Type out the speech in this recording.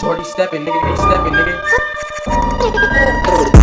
Shorty stepping, nigga, nigga stepping, nigga.